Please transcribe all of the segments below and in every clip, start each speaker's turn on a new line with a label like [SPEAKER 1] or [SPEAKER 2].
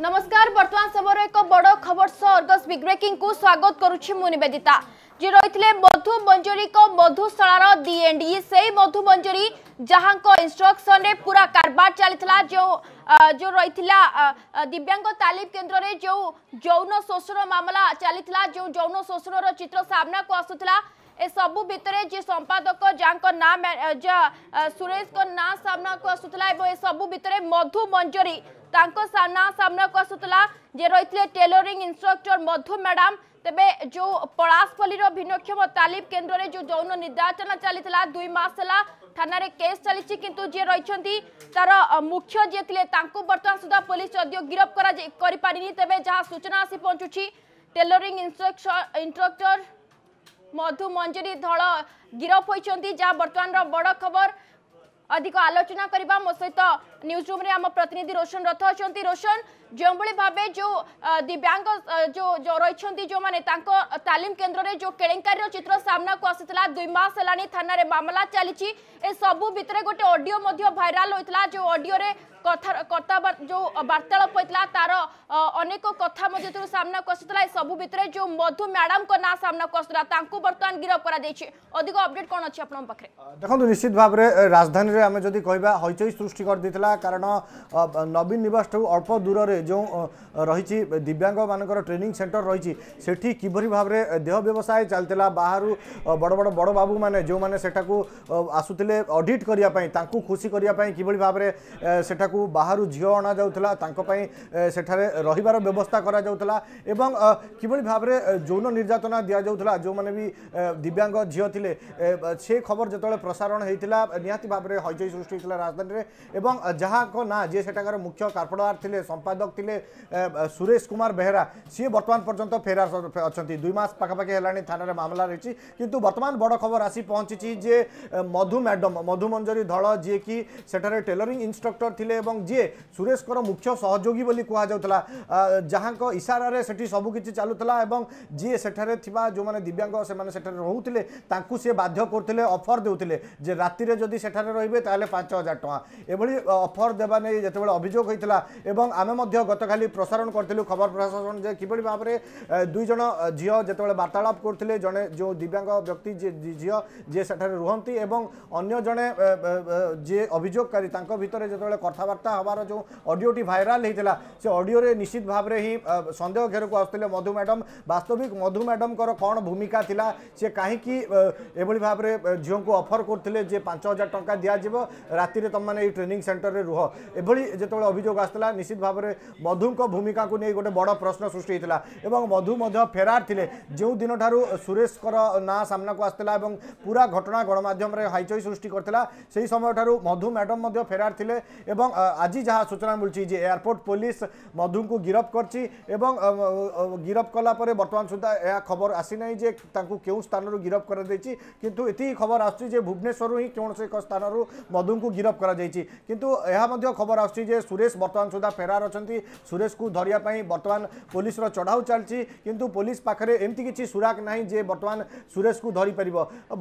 [SPEAKER 1] नमस्कार बर्तमान समय एक बड़ खबर सह अर्गस ब्रिग्रेकिंग को स्वागत करुच्ची जी रही मधु बंजरी को मधुशालार e, से मधु बंजरी जहां इनस्ट्रक्शन रे पूरा कारबार चलता जो जो रही दिव्यांग तालीम केन्द्र में जो जौन शोषण मामला चली जो यौन शोषण चित्र सामना को आसूला ଏସବୁ ଭିତରେ ଯିଏ ସମ୍ପାଦକ ଯାହାଙ୍କ ନାଁ ସୁରେଶଙ୍କ ନାଁ ସାମ୍ନାକୁ ଆସୁଥିଲା ଏବଂ ଏସବୁ ଭିତରେ ମଧୁ ମଞ୍ଜରୀ ତାଙ୍କ ନାଁ ସାମ୍ନାକୁ ଆସୁଥିଲା ଯେ ରହିଥିଲେ ଟେଲରିଂ ଇନ୍ଷ୍ଟ୍ରକ୍ଟର ମଧୁ ମ୍ୟାଡ଼ାମ୍ ତେବେ ଯେଉଁ ପଳାଶପଲ୍ଲୀର ଭିନ୍ନକ୍ଷମ ତାଲିମ କେନ୍ଦ୍ରରେ ଯେଉଁ ଯୌନ ନିର୍ଯାତନା ଚାଲିଥିଲା ଦୁଇ ମାସ ହେଲା ଥାନାରେ କେସ୍ ଚାଲିଛି କିନ୍ତୁ ଯିଏ ରହିଛନ୍ତି ତାର ମୁଖ୍ୟ ଯିଏ ଥିଲେ ତାଙ୍କୁ ବର୍ତ୍ତମାନ ସୁଦ୍ଧା ପୋଲିସ ଯଦିଓ ଗିରଫ କରାଯାଇ କରିପାରିନି ତେବେ ଯାହା ସୂଚନା ଆସି ପହଞ୍ଚୁଛି ଟେଲରିଂ ଇନ୍ଷ୍ଟ୍ରକ୍ଟର ମଧୁ ମଞ୍ଜୁରୀ ଧଳ ଗିରଫ ହୋଇଛନ୍ତି ଯାହା ବର୍ତ୍ତମାନର ବଡ଼ ଖବର ଅଧିକ ଆଲୋଚନା କରିବା ମୋ ସହିତ न्यूज रूम रे आम प्रतिनिधि रोशन रथ अच्छा रोशन जोभली भाव जो दिव्यांग जो जो रही जो मैंने तालीम केन्द्र में जो केलेकारी चित्र सामना को आसाला दुई मस है थाना मामला चली सबू भितर गोटे अडियो भाइराल होता जो अडियो কথা কথা যে বার্তালাপ হয়েছিল তার অনেক কথা যেতু সামনা আসুলা এসবু ভিতরে যে মধু ম্যাডাম না সামনা আসুলা তাঁকু বর্তমান গিরফ করা যাইছে অধিক অপডেট কোণ অছি আপনার পাখে দেখুন
[SPEAKER 2] নিশ্চিত ভাবে রাজধানী আমি যদি কহবা হইচই সৃষ্টি করে দিয়েছিল କାରଣ ନବୀନ ନିବାସଠାରୁ ଅଳ୍ପ ଦୂରରେ ଯେଉଁ ରହିଛି ଦିବ୍ୟାଙ୍ଗମାନଙ୍କର ଟ୍ରେନିଂ ସେଣ୍ଟର ରହିଛି ସେଠି କିଭଳି ଭାବରେ ଦେହ ବ୍ୟବସାୟ ଚାଲିଥିଲା ବାହାରୁ ବଡ଼ ବଡ଼ ବଡ଼ ବାବୁମାନେ ଯେଉଁମାନେ ସେଠାକୁ ଆସୁଥିଲେ ଅଡ଼ିଟ୍ କରିବା ପାଇଁ ତାଙ୍କୁ ଖୁସି କରିବା ପାଇଁ କିଭଳି ଭାବରେ ସେଠାକୁ ବାହାରୁ ଝିଅ ଅଣାଯାଉଥିଲା ତାଙ୍କ ପାଇଁ ସେଠାରେ ରହିବାର ବ୍ୟବସ୍ଥା କରାଯାଉଥିଲା ଏବଂ କିଭଳି ଭାବରେ ଯୌନ ନିର୍ଯାତନା ଦିଆଯାଉଥିଲା ଯେଉଁମାନେ ବି ଦିବ୍ୟାଙ୍ଗ ଝିଅ ଥିଲେ ସେ ଖବର ଯେତେବେଳେ ପ୍ରସାରଣ ହୋଇଥିଲା ନିହାତି ଭାବରେ ହଇଚଇ ସୃଷ୍ଟି ହୋଇଥିଲା ରାଜଧାନୀରେ ଏବଂ ଯାହାଙ୍କ ନାଁ ଯିଏ ସେଠାକାର ମୁଖ୍ୟ କାର୍ପଡ଼ାର ଥିଲେ ସମ୍ପାଦକ ଥିଲେ ସୁରେଶ କୁମାର ବେହେରା ସିଏ ବର୍ତ୍ତମାନ ପର୍ଯ୍ୟନ୍ତ ଫେରାର ଅଛନ୍ତି ଦୁଇ ମାସ ପାଖାପାଖି ହେଲାଣି ଥାନାରେ ମାମଲା ରହିଛି କିନ୍ତୁ ବର୍ତ୍ତମାନ ବଡ଼ ଖବର ଆସି ପହଞ୍ଚିଛି ଯେ ମଧୁ ମ୍ୟାଡ଼ମ୍ ମଧୁମଞ୍ଜରୀ ଧଳ ଯିଏକି ସେଠାରେ ଟେଲରିଂ ଇନ୍ଷ୍ଟ୍ରକ୍ଟର ଥିଲେ ଏବଂ ଯିଏ ସୁରେଶଙ୍କର ମୁଖ୍ୟ ସହଯୋଗୀ ବୋଲି କୁହାଯାଉଥିଲା ଯାହାଙ୍କ ଇସାରାରେ ସେଠି ସବୁକିଛି ଚାଲୁଥିଲା ଏବଂ ଯିଏ ସେଠାରେ ଥିବା ଯେଉଁମାନେ ଦିବ୍ୟାଙ୍ଗ ସେମାନେ ସେଠାରେ ରହୁଥିଲେ ତାଙ୍କୁ ସିଏ ବାଧ୍ୟ କରୁଥିଲେ ଅଫର୍ ଦେଉଥିଲେ ଯେ ରାତିରେ ଯଦି ସେଠାରେ ରହିବେ ତାହେଲେ ପାଞ୍ଚ ହଜାର ଟଙ୍କା ଏଭଳି অফর দেবা নিয়ে যেতবে অভিযোগ হয়েছিল এবং আমি গতকালি প্রসারণ করলু খবর প্রশাসন যে কিভাবে ভাবে দুইজন ঝিও যেতবে বার্তালাপ করলে জনে যে দিব্যাঙ্গ ব্যক্তি ঝিও যে সেখানে রুহতি এবং অন্য জনে যে অভিযোগকারী তাঁর ভিতরে যেতবে কথাবার্তা হবার যে অডিওটি ভাইরাল হয়েছিল সে অডিওরে নিশ্চিত ভাবে হি সন্দেহ ঘেরক আসলে মধু ম্যাডম বাস্তবিক মধু ম্যাডমর কণ ভূমিকা লা সে কী এভাবে ভাবে ঝিউকে অফর করলে যে পাঁচ হাজার টাকা দিয়ে যাব রাতে তোমার এই ট্রেনিং সেটর ଅନ୍ତରରେ ରୁହ ଏଭଳି ଯେତେବେଳେ ଅଭିଯୋଗ ଆସିଥିଲା ନିଶ୍ଚିତ ଭାବରେ ମଧୁଙ୍କ ଭୂମିକାକୁ ନେଇ ଗୋଟେ ବଡ଼ ପ୍ରଶ୍ନ ସୃଷ୍ଟି ହୋଇଥିଲା ଏବଂ ମଧୁ ମଧ୍ୟ ଫେରାର ଥିଲେ ଯେଉଁ ଦିନଠାରୁ ସୁରେଶଙ୍କର ନାଁ ସାମ୍ନାକୁ ଆସିଥିଲା ଏବଂ ପୁରା ଘଟଣା ଗଣମାଧ୍ୟମରେ ହାଇଚଇ ସୃଷ୍ଟି କରିଥିଲା ସେହି ସମୟଠାରୁ ମଧୁ ମ୍ୟାଡ଼ମ୍ ମଧ୍ୟ ଫେରାର ଥିଲେ ଏବଂ ଆଜି ଯାହା ସୂଚନା ମିଳୁଛି ଯେ ଏୟାରପୋର୍ଟ ପୋଲିସ ମଧୁଙ୍କୁ ଗିରଫ କରିଛି ଏବଂ ଗିରଫ କଲା ପରେ ବର୍ତ୍ତମାନ ସୁଦ୍ଧା ଏହା ଖବର ଆସିନାହିଁ ଯେ ତାଙ୍କୁ କେଉଁ ସ୍ଥାନରୁ ଗିରଫ କରାଯାଇଛି କିନ୍ତୁ ଏତିକି ଖବର ଆସୁଛି ଯେ ଭୁବନେଶ୍ୱରରୁ ହିଁ କୌଣସି ଏକ ସ୍ଥାନରୁ ମଧୁଙ୍କୁ ଗିରଫ କରାଯାଇଛି କିନ୍ତୁ ଏହା ମଧ୍ୟ ଖବର ଆସୁଛି ଯେ ସୁରେଶ ବର୍ତ୍ତମାନ ସୁଦ୍ଧା ଫେରାର ଅଛନ୍ତି ସୁରେଶକୁ ଧରିବା ପାଇଁ ବର୍ତ୍ତମାନ ପୋଲିସର ଚଢ଼ାଉ ଚାଲିଛି କିନ୍ତୁ ପୋଲିସ ପାଖରେ ଏମିତି କିଛି ସୁରାକ ନାହିଁ ଯେ ବର୍ତ୍ତମାନ ସୁରେଶକୁ ଧରିପାରିବ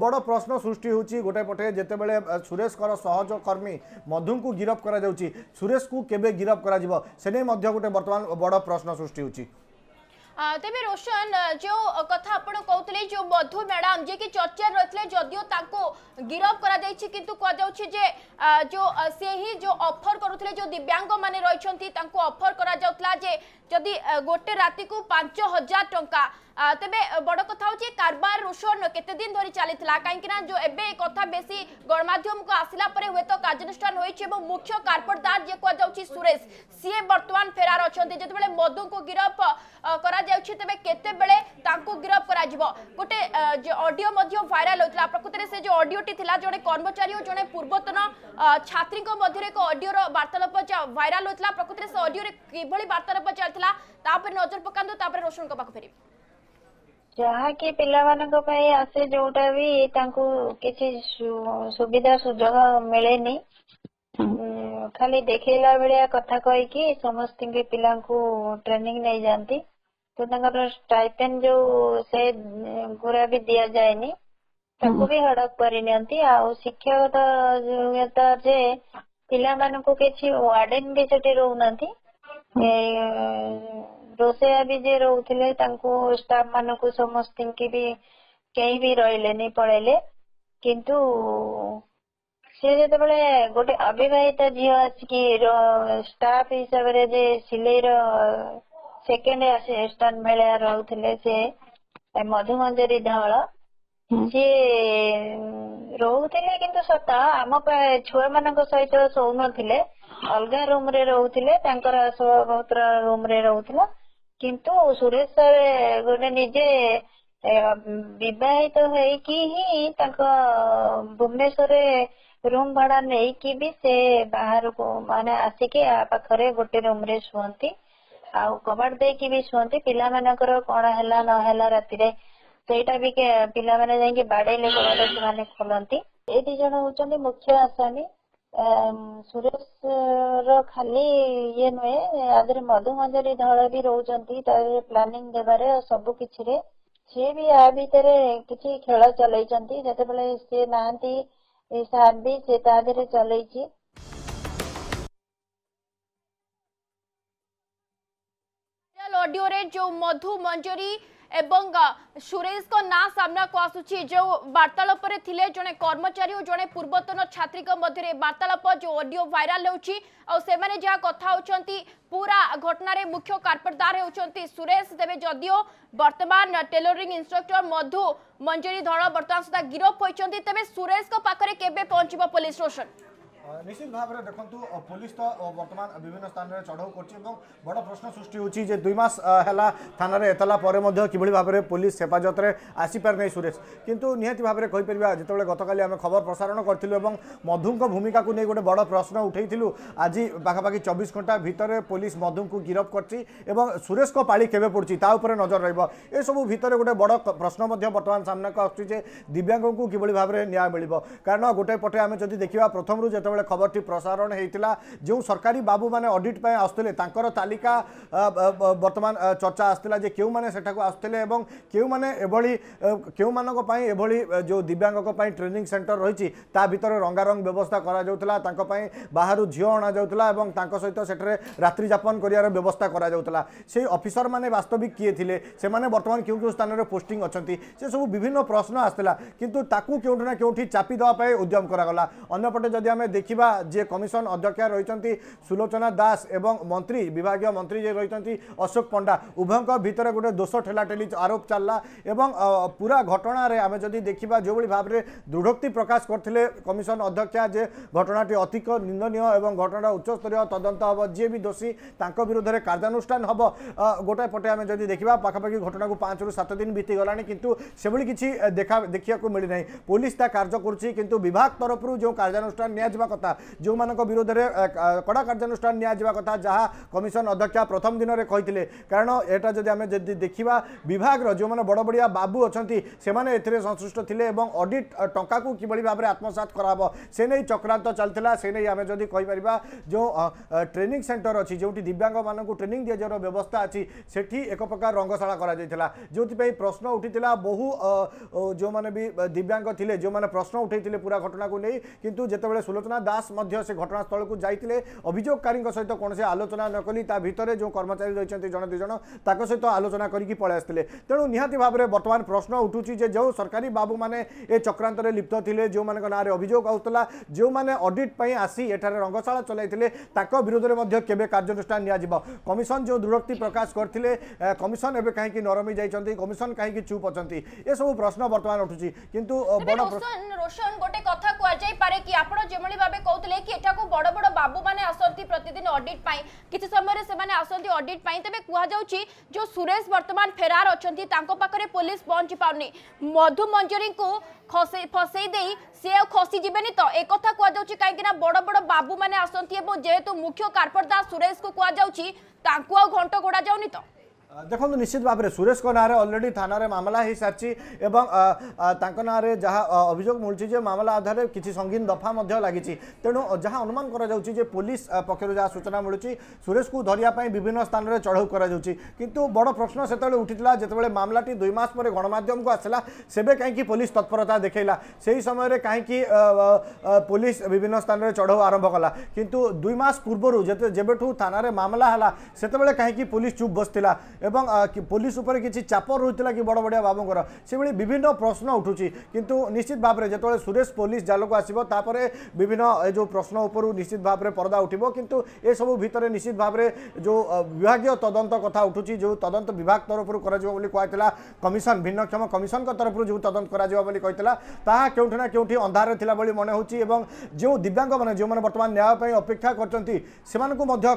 [SPEAKER 2] ବଡ଼ ପ୍ରଶ୍ନ ସୃଷ୍ଟି ହେଉଛି ଗୋଟେ ପଟେ ଯେତେବେଳେ ସୁରେଶଙ୍କର ସହଜକର୍ମୀ ମଧୁଙ୍କୁ ଗିରଫ କରାଯାଉଛି ସୁରେଶକୁ କେବେ ଗିରଫ କରାଯିବ ସେ ନେଇ ମଧ୍ୟ ଗୋଟେ ବର୍ତ୍ତମାନ ବଡ଼ ପ୍ରଶ୍ନ ସୃଷ୍ଟି ହେଉଛି
[SPEAKER 1] তেবে রোশন যে কথা আপনার কৌলে যে মধু ম্যাডাম যে কি চর্চার রয়েছে যদিও তাকে গিরফ করা যাইছে কিন্তু কুযাচ্ছে যে যে সে হি যে অফর করুলে যে দিব্যাঙ্গ মানে রয়েছেন তাঁকু অফর করা যাওয়া যে যদি গোটে রাতি কু পাঁচ হাজার টঙ্কা তেবে বড় কথা হচ্ছে কারবার রোষণ কেতদিন ধরে চালি কিনা যে এবে এই কথা বেশি গণমাধ্যমক আসিলা পরে হুয়েত কার্যানুষ্ঠান হয়েছে এবং মুখ্য কার্পটদার যে কুযাচ্ছে সুরেশ সিএ বর্তমান ফেরার অনেক যেতবে মধুকু গিরফ করা যাচ্ছে তবে কেতবে তাঁকু গিরফ করা গোটে যে অডিও মধ্য ভাইরাল হয়েছিল প্রকৃতরে সে যে অডিওটি লা জনে কর্মচারী ও জনে পূর্বতন ছাত্রী মধ্যে এক অডিওর বার্তালাপ ভাইরাল হয়েছিল প্রকৃতরে সে অডিওরে কিভাবে বার্তালাপ চাল তাপরে নজর পকাত তাপরে রোশন পাখ ফেরি
[SPEAKER 3] ଯାହାକି ପିଲାମାନଙ୍କ ପାଇଁ ଆସେ ଯୋଉଟା ବି ତାଙ୍କୁ କିଛି ସୁବିଧା ସୁଯୋଗ ମିଳେନି ଖାଲି ଦେଖେଇଲା ଭଳିଆ କଥା କହିକି ସମସ୍ତଙ୍କୁ ପିଲାଙ୍କୁ ଟ୍ରେନିଂ ନେଇଯାନ୍ତି ତ ତାଙ୍କର ଷ୍ଟାଇପେନ୍ ଯୋଉ ସେ ଗୁରା ବି ଦିଆଯାଏନି ତାକୁ ବି ହଡପ କରିନିଅନ୍ତି ଆଉ ଶିକ୍ଷାଗତ ଯୋଗ୍ୟତା ଯେ ପିଲାମାନଙ୍କୁ କିଛି ୱାର୍ଡେନ୍ ବି ସେଠି ରହୁନାହାନ୍ତି ରୋଷେୟା ବି ଯିଏ ରହୁଥିଲେ ତାଙ୍କୁ ଷ୍ଟାଫ ମାନଙ୍କୁ ସମସ୍ତଙ୍କି ବି କେହି ବି ରହିଲେନି ପଳେଇଲେ କିନ୍ତୁ ସେ ଯେତେବେଳେ ଗୋଟେ ଅବିବାହିତ ଝିଅ ଆସିକି ଷ୍ଟାଫ ହିସାବରେ ଯେ ସିଲେଇର ସେକେଣ୍ଡ ଆସିଷ୍ଟାଣ୍ଟ ଭଳିଆ ରହୁଥିଲେ ସେ ମଧୁମଞ୍ଜରୀ ଧଳ ସିଏ ରହୁଥିଲେ କିନ୍ତୁ ସତ ଆମ ଛୁଆ ମାନଙ୍କ ସହିତ ଶୋଉ ନଥିଲେ ଅଲଗା ରୁମ୍ ରେ ରହୁଥିଲେ ତାଙ୍କର ଶୋଭାବହୁତ ରୁମ୍ ରେ ରହୁଥିଲା किंतु सुरेश सर गोटे निजे बहित होवनेश्वर रूम भड़ा नहीं कि भी से बाहर को मान आसिक गोटे रूम रे शुति दे कि भी शुति पिला कौन है ना राति पिला जाए बाड़े कबाट से खोलती ये दिज हूँ मुख्य आसामी ସୁରେଶର ଖାଲି ଇଏ ନୁହେଁ ଆଦରେ ମଧୁମଞ୍ଜରୀ ଧଳ ବି ରହୁଛନ୍ତି ତାପରେ ପ୍ଲାନିଂ ଦେବାରେ ସବୁ କିଛିରେ ସିଏ ବି ଆ ଭିତରେ କିଛି ଖେଳ ଚଲେଇଛନ୍ତି ଯେତେବେଳେ ସିଏ ନାହାନ୍ତି ସାର୍ ବି ସେ ତା ଦେହରେ ଚଲେଇଛି
[SPEAKER 1] এবং সুরেশଙ୍କ ନାଁ ସାମ୍ନାକୁ ଆସୁଛି ଯେଉଁ ବାର୍ତ୍ତାଳାପରେ ଥିଲେ ଜଣେ କର୍ମଚାରୀ ଓ ଜଣେ ପୂର୍ବତନ ଛାତ୍ରୀଙ୍କ ମଧ୍ୟରେ ବାର୍ତ୍ତାଳାପ ଯେଉଁ ଅଡିଓ ଭାଇରାଲ ହେଉଛି ଆଉ ସେମାନେ ଯାହା କଥା ହେଉଛନ୍ତି ପୁରା ଘଟଣାରେ ମୁଖ୍ୟ କାର୍ପଟଦାର ହେଉଛନ୍ତି ସୁରେଶ ତେବେ ଯଦିଓ ବର୍ତ୍ତମାନ ଟେଲରିଂ ଇନ୍ଷ୍ଟ୍ରକ୍ଟର ମଧୁ ମଞ୍ଜୁରୀ ଧଳ ବର୍ତ୍ତମାନ ସୁଦ୍ଧା ଗିରଫ ହୋଇଛନ୍ତି ତେବେ ସୁରେଶଙ୍କ ପାଖରେ କେବେ ପହଞ୍ଚିବ ପୋଲିସ ଷ୍ଟେସନ
[SPEAKER 2] নিশ্চিত ভাবে দেখুন পুলিশ তো বর্তমান বিভিন্ন স্থানের চড়াও করছে এবং বড় প্রশ্ন সৃষ্টি হচ্ছে যে দুই মাস হেলা থানার এতলা পরে কিভাবে ভাবে পুলিশ হেফাজতরে আসিপারি নাই সুরেশ কিন্তু নিহতি ভাবে কইপার যেত গতকাল আমি খবর প্রসারণ করছিল এবং মধুঙ্ক ভূমিকা নিয়ে গোটে বড় প্রশ্ন উঠাইলু আজ পাখাপাখি চব্বিশ ঘণ্টা ভিতরে পুলিশ মধুঙ্কু গিরফ করছি এবং সুরেশ পাড়ি কেবে পড়ছি তা উপরে নজর রহব এসব ভিতরে গোটে বড় প্রশ্ন বর্তমান সামনাকে আসছে যে দিব্যাঙ্গু কিভাবে ভাবে ন্যায় মিলব কারণ গোটে পটে আমি যদি দেখা প্রথম যেত যেতবে খবরটি প্রসারণ হয়েছিল যে সরকারি বাবু মানে অডিট পাই আসুলে তাঁর তালিকা বর্তমান চর্চা আসছিল যে কেউ মানে সেটা আসুলে এবং কেউ মানে এভাবে কেউ মানুষ এভাবে যে দিব্যাঙ্গ ট্রেনিং সেন্টর রয়েছে তা ভিতরে রঙ্গারং ব্যবস্থা করা যাওয়া তাঁর বাহারু ঝিও অণাযাওয়া এবং তাঁর সহ সেটার রাত্রি যাপন করার ব্যবস্থা করা যাওয়া সেই অফিসর মানে বাস্তবিক কিয়ে লে সে বর্তমান কেউ কেউ স্থানের পোস্টিং অনেক সেসব বিভিন্ন প্রশ্ন আসছিল কিন্তু তাকে কেউটি না কেউটি চাপি দেওয়া উদ্যম করা অন্যপটে যদি আমি দেখি ଦେଖିବା ଯିଏ କମିଶନ ଅଧ୍ୟକ୍ଷ ରହିଛନ୍ତି ସୁଲୋଚନା ଦାସ ଏବଂ ମନ୍ତ୍ରୀ ବିଭାଗୀୟ ମନ୍ତ୍ରୀ ଯିଏ ରହିଛନ୍ତି ଅଶୋକ ପଣ୍ଡା ଉଭୟଙ୍କ ଭିତରେ ଗୋଟେ ଦୋଷ ଠେଲାଠେଲି ଆରୋପ ଚାଲିଲା ଏବଂ ପୁରା ଘଟଣାରେ ଆମେ ଯଦି ଦେଖିବା ଯେଉଁଭଳି ଭାବରେ ଦୃଢ଼ୋକ୍ତି ପ୍ରକାଶ କରିଥିଲେ କମିଶନ ଅଧ୍ୟକ୍ଷା ଯେ ଘଟଣାଟି ଅଧିକ ନିନ୍ଦନୀୟ ଏବଂ ଘଟଣାର ଉଚ୍ଚସ୍ତରୀୟ ତଦନ୍ତ ହେବ ଯିଏ ବି ଦୋଷୀ ତାଙ୍କ ବିରୁଦ୍ଧରେ କାର୍ଯ୍ୟାନୁଷ୍ଠାନ ହେବ ଗୋଟାଏ ପଟେ ଆମେ ଯଦି ଦେଖିବା ପାଖାପାଖି ଘଟଣାକୁ ପାଞ୍ଚରୁ ସାତ ଦିନ ବିତିଗଲାଣି କିନ୍ତୁ ସେଭଳି କିଛି ଦେଖା ଦେଖିବାକୁ ମିଳିନାହିଁ ପୋଲିସ ତା କାର୍ଯ୍ୟ କରୁଛି କିନ୍ତୁ ବିଭାଗ ତରଫରୁ ଯେଉଁ କାର୍ଯ୍ୟାନୁଷ୍ଠାନ ନିଆଯିବା কথা ଯେଉଁମାନଙ୍କ ବିରୋଧରେ କଡ଼ା କାର୍ଯ୍ୟାନୁଷ୍ଠାନ ନିଆଯିବା କଥା ଯାହା କମିଶନ ଅଧ୍ୟକ୍ଷା ପ୍ରଥମ ଦିନରେ କହିଥିଲେ କାରଣ ଏଇଟା ଯଦି ଆମେ ଯଦି ଦେଖିବା ବିଭାଗର ଯେଉଁମାନେ ବଡ଼ ବଡ଼ିଆ ବାବୁ ଅଛନ୍ତି ସେମାନେ ଏଥିରେ ସଂଶ୍ଳିଷ୍ଟ ଥିଲେ ଏବଂ ଅଡିଟ୍ ଟଙ୍କାକୁ କିଭଳି ଭାବରେ ଆତ୍ମସାତ କରାହେବ ସେ ନେଇ ଚକ୍ରାନ୍ତ ଚାଲିଥିଲା ସେ ନେଇ ଆମେ ଯଦି କହିପାରିବା ଯେଉଁ ଟ୍ରେନିଂ ସେଣ୍ଟର ଅଛି ଯେଉଁଠି ଦିବ୍ୟାଙ୍ଗମାନଙ୍କୁ ଟ୍ରେନିଂ ଦିଆଯିବାର ବ୍ୟବସ୍ଥା ଅଛି ସେଠି ଏକ ପ୍ରକାର ରଙ୍ଗଶାଳା କରାଯାଇଥିଲା ଯେଉଁଥିପାଇଁ ପ୍ରଶ୍ନ ଉଠିଥିଲା ବହୁ ଯେଉଁମାନେ ବି ଦିବ୍ୟାଙ୍ଗ ଥିଲେ ଯେଉଁମାନେ ପ୍ରଶ୍ନ ଉଠାଇଥିଲେ ପୁରା ଘଟଣାକୁ ନେଇ କିନ୍ତୁ ଯେତେବେଳେ ସୁଲୋଚନା দাস মধ্য সে ঘটনাস্থলকু যাই অভিযোগকারী সহ কোণী আলোচনা নকলি তা ভিতরে যে কর্মচারী রয়েছেন জন দুজন তা সহ আলোচনা করি পড়ে আসলে তেমন নিহতি ভাবে বর্তমান প্রশ্ন উঠুছি যে যে সরকারি বাবু মানে এ চক্রান্তরে লিপ্ত লে যে নাঁরে অভিযোগ আসুলা যে অডিট পাই আসি এখানে রঙ্গশালা চলাই তাঁর বিরুদ্ধে মধ্যে কেবে কার্যানুষ্ঠান নিয়ে কমিশন যে দৃঢ়োক্তি প্রকাশ করে কমিশন এবে কী নরমি যাই কমিশন কী চুপ
[SPEAKER 1] অনেক
[SPEAKER 2] এসব প্রশ্ন
[SPEAKER 1] বর্তমান উঠুছি কিন্তু বড় প্রশ্ন রোশন গোটে কথা কুযাই পারে কি আপনার যেভাবে তবে কৌলে কি এটাকু বড় বড় বাবু মানে আসন্তি প্রতিদিন অডিট পাই কিছু সময় সেমানে আসন্তি অডিট পাই তবে কুহযাচ্ছি যে সুরেশ বর্তমান ফেরার অনেক তাঁর পাখে পুলিশ পৌঁছি পাওনি মধু মঞ্জুরী ফসাই দিয়ে সি খসি যাবে তো একথা কুহযাচ্ছি কিনা বড় বড় বাবু মানে আসন্তি এবং যেহেতু মুখ্য কার্পরদার সুরেশ কু কুহযাচ্ছি তাঁকু ঘণ্ট গোড়া যাওনি
[SPEAKER 2] তো ଦେଖନ୍ତୁ ନିଶ୍ଚିତ ଭାବରେ ସୁରେଶଙ୍କ ନାଁରେ ଅଲରେଡ଼ି ଥାନାରେ ମାମଲା ହୋଇସାରିଛି ଏବଂ ତାଙ୍କ ନାଁରେ ଯାହା ଅଭିଯୋଗ ମିଳୁଛି ଯେ ମାମଲା ଆଧାରରେ କିଛି ସଙ୍ଗୀନ ଦଫା ମଧ୍ୟ ଲାଗିଛି ତେଣୁ ଯାହା ଅନୁମାନ କରାଯାଉଛି ଯେ ପୋଲିସ ପକ୍ଷରୁ ଯାହା ସୂଚନା ମିଳୁଛି ସୁରେଶକୁ ଧରିବା ପାଇଁ ବିଭିନ୍ନ ସ୍ଥାନରେ ଚଢ଼ଉ କରାଯାଉଛି କିନ୍ତୁ ବଡ଼ ପ୍ରଶ୍ନ ସେତେବେଳେ ଉଠିଥିଲା ଯେତେବେଳେ ମାମଲାଟି ଦୁଇ ମାସ ପରେ ଗଣମାଧ୍ୟମକୁ ଆସିଲା ସେବେ କାହିଁକି ପୋଲିସ ତତ୍ପରତା ଦେଖାଇଲା ସେହି ସମୟରେ କାହିଁକି ପୋଲିସ ବିଭିନ୍ନ ସ୍ଥାନରେ ଚଢ଼ଉ ଆରମ୍ଭ କଲା କିନ୍ତୁ ଦୁଇ ମାସ ପୂର୍ବରୁ ଯେତେ ଯେବେଠୁ ଥାନାରେ ମାମଲା ହେଲା ସେତେବେଳେ କାହିଁକି ପୋଲିସ ଚୁପ୍ ବସିଥିଲା এবং পুলিশ উপরে কিছু চাপ রয়েছে কি বড় বড়িয়া বাবুঙ্কর সেভাবে বিভিন্ন প্রশ্ন উঠুছি কিন্তু নিশ্চিত ভাবে যেত সুরেশ পুলিশ জালক আসব তাপরে বিভিন্ন এ যে প্রশ্ন উপর নিশ্চিত ভাবে পর্দা উঠব কিন্তু এসব ভিতরে নিশ্চিত ভাবে যে বিভাগীয় তদন্ত কথা উঠুছি যে তদন্ত বিভাগ তরফর করা বলে কুয়া কমিশন ভিন্নক্ষম কমিশন তরফর যে তদন্ত করা বলে কে তাহা কেউঠি না কেউঠি অন্ধারে লা বলে মনে হচ্ছে এবং যে দিব্যাঙ্গ মানে যে বর্তমান ন্যায় অপেক্ষা করছেন সে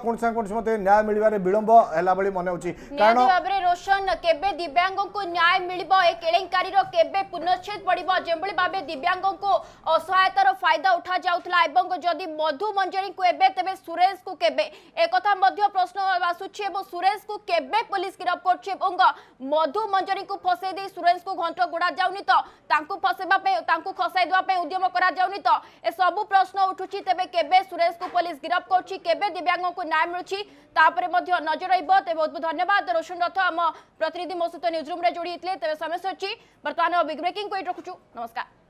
[SPEAKER 2] কোণসি না কোণসি মতো ন্যায় মিলবার বিলম্ব হল বলে মনে হচ্ছে কারণ
[SPEAKER 1] ନିହାତି ଭାବରେ ରୋଶନ କେବେ ଦିବ୍ୟାଙ୍ଗଙ୍କୁ ନ୍ୟାୟ ମିଳିବ ଏ କେଳେଙ୍କାରୀର କେବେ ପୁନଶ୍ଛେଦ ପଡ଼ିବ ଯେଭଳି ଭାବେ ଦିବ୍ୟାଙ୍ଗଙ୍କୁ ଅସହାୟତାର ଫାଇଦା ଉଠାଯାଉଥିଲା ଏବଂ ଯଦି ମଧୁ ମଞ୍ଜରୀଙ୍କୁ ଏବେ ତେବେ ସୁରେଶକୁ କେବେ ଏକଥା ମଧ୍ୟ ପ୍ରଶ୍ନ ଆସୁଛି ଏବଂ ସୁରେଶକୁ କେବେ ପୋଲିସ ଗିରଫ କରୁଛି ଏବଂ ମଧୁ ମଞ୍ଜରୀଙ୍କୁ ଫସେଇ ଦେଇ ସୁରେଶକୁ ଘଣ୍ଟ ଗୋଡ଼ା ଯାଉନି ତ ତାଙ୍କୁ ଫସେଇବା ପାଇଁ ତାଙ୍କୁ ଖସାଇ ଦେବା ପାଇଁ ଉଦ୍ୟମ କରାଯାଉନି ତ ଏସବୁ ପ୍ରଶ୍ନ ଉଠୁଛି ତେବେ କେବେ ସୁରେଶକୁ ପୋଲିସ ଗିରଫ କରୁଛି କେବେ ଦିବ୍ୟାଙ୍ଗଙ୍କୁ ନ୍ୟାୟ ମିଳୁଛି ତାପରେ ମଧ୍ୟ ନଜର ରହିବ ତେବେ ବହୁତ ବହୁତ ଧନ୍ୟବାଦ દર્શનરથ આમ ପ୍ରତିନିଧି ମୋ ସହିତ ନ୍ୟୁଜରୁମ୍ରେ ଯୋଡ଼ି ହେଇଥିଲେ ତେବେ ସୋମେଶ୍ୱର ଅଛି ବର୍ତ୍ତମାନ ବିଗ୍ ବ୍ରେକିଂ କରି ରଖୁଛୁ ନମସ୍କାର